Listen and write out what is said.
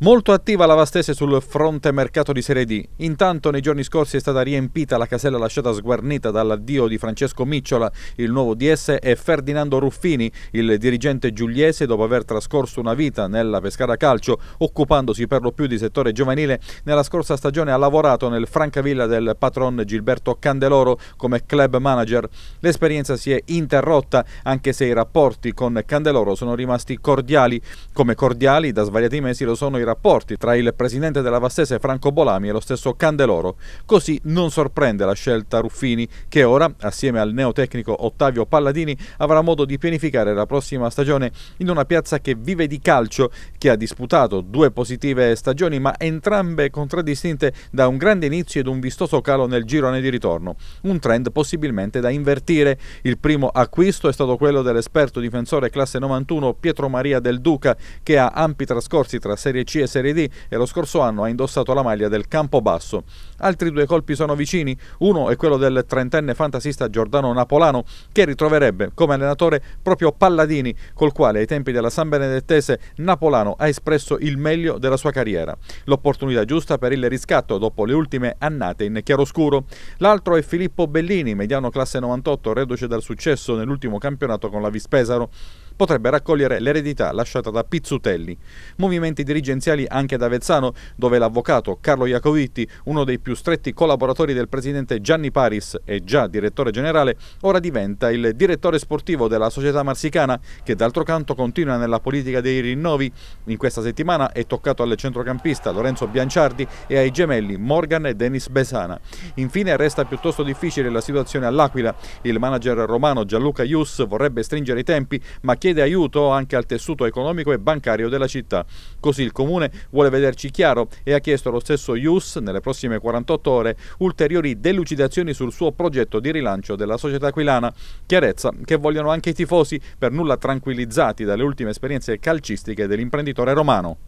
Molto attiva la Vastese sul fronte mercato di Serie D. Intanto nei giorni scorsi è stata riempita la casella lasciata sguarnita dall'addio di Francesco Micciola, il nuovo DS, e Ferdinando Ruffini, il dirigente giuliese, dopo aver trascorso una vita nella Pescara Calcio, occupandosi per lo più di settore giovanile, nella scorsa stagione ha lavorato nel Francavilla del patron Gilberto Candeloro come club manager. L'esperienza si è interrotta, anche se i rapporti con Candeloro sono rimasti cordiali. Come cordiali da svariati mesi lo sono i rapporti tra il presidente della Vastese Franco Bolami e lo stesso Candeloro. Così non sorprende la scelta Ruffini, che ora, assieme al neotecnico Ottavio Palladini, avrà modo di pianificare la prossima stagione in una piazza che vive di calcio, che ha disputato due positive stagioni, ma entrambe contraddistinte da un grande inizio ed un vistoso calo nel girone di ritorno. Un trend possibilmente da invertire. Il primo acquisto è stato quello dell'esperto difensore classe 91 Pietro Maria del Duca, che ha ampi trascorsi tra Serie C e Serie D e lo scorso anno ha indossato la maglia del Campobasso. Altri due colpi sono vicini, uno è quello del trentenne fantasista Giordano Napolano che ritroverebbe come allenatore proprio Palladini col quale ai tempi della San Benedettese Napolano ha espresso il meglio della sua carriera. L'opportunità giusta per il riscatto dopo le ultime annate in chiaroscuro. L'altro è Filippo Bellini, mediano classe 98, reduce dal successo nell'ultimo campionato con la Vispesaro potrebbe raccogliere l'eredità lasciata da Pizzutelli. Movimenti dirigenziali anche ad Avezzano, dove l'avvocato Carlo Iacovitti, uno dei più stretti collaboratori del presidente Gianni Paris e già direttore generale, ora diventa il direttore sportivo della società marsicana, che d'altro canto continua nella politica dei rinnovi. In questa settimana è toccato al centrocampista Lorenzo Bianciardi e ai gemelli Morgan e Denis Besana. Infine resta piuttosto difficile la situazione all'Aquila. Il manager romano Gianluca Ius vorrebbe stringere i tempi, ma chiede chiede aiuto anche al tessuto economico e bancario della città. Così il Comune vuole vederci chiaro e ha chiesto allo stesso IUS, nelle prossime 48 ore, ulteriori delucidazioni sul suo progetto di rilancio della società aquilana. Chiarezza che vogliono anche i tifosi, per nulla tranquillizzati dalle ultime esperienze calcistiche dell'imprenditore romano.